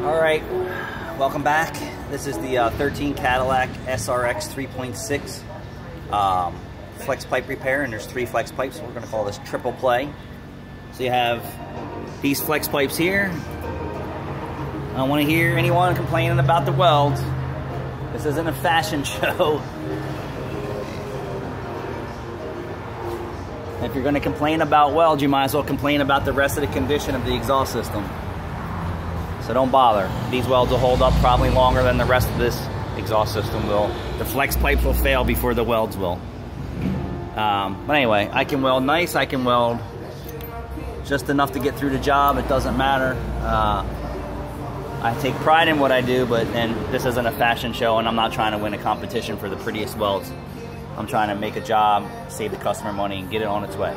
All right, welcome back. This is the uh, 13 Cadillac SRX 3.6 um, flex pipe repair, and there's three flex pipes. We're gonna call this triple play. So you have these flex pipes here. I don't want to hear anyone complaining about the weld. This isn't a fashion show. If you're going to complain about weld, you might as well complain about the rest of the condition of the exhaust system. So don't bother. These welds will hold up probably longer than the rest of this exhaust system will. The flex pipes will fail before the welds will. Um, but anyway, I can weld nice, I can weld just enough to get through the job. It doesn't matter. Uh, I take pride in what I do, but and this isn't a fashion show, and I'm not trying to win a competition for the prettiest welds. I'm trying to make a job, save the customer money, and get it on its way.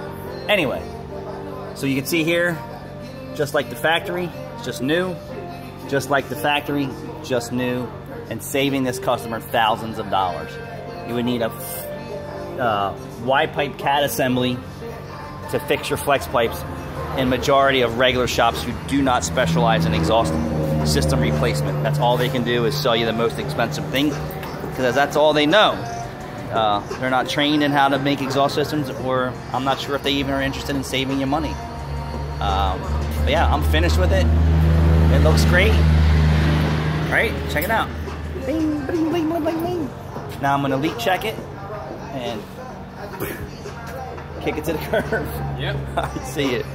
Anyway, so you can see here, just like the factory, it's just new. Just like the factory, just new, and saving this customer thousands of dollars. You would need a uh, wide pipe cat assembly to fix your flex pipes in majority of regular shops who do not specialize in exhaust system replacement. That's all they can do is sell you the most expensive thing because that's all they know. Uh, they're not trained in how to make exhaust systems, or I'm not sure if they even are interested in saving you money. Um, but yeah, I'm finished with it. It looks great. All right, check it out. Bing, bing, bing, bing, bing, bing. Now I'm gonna leak check it and kick it to the curb. Yep. I see it.